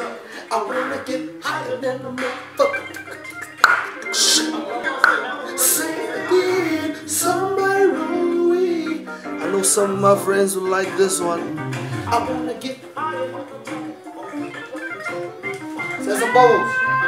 I wanna get higher than a motherfucker. Say it again, somebody run away. I know some of my friends will like this one. I wanna get higher. Say some bubbles.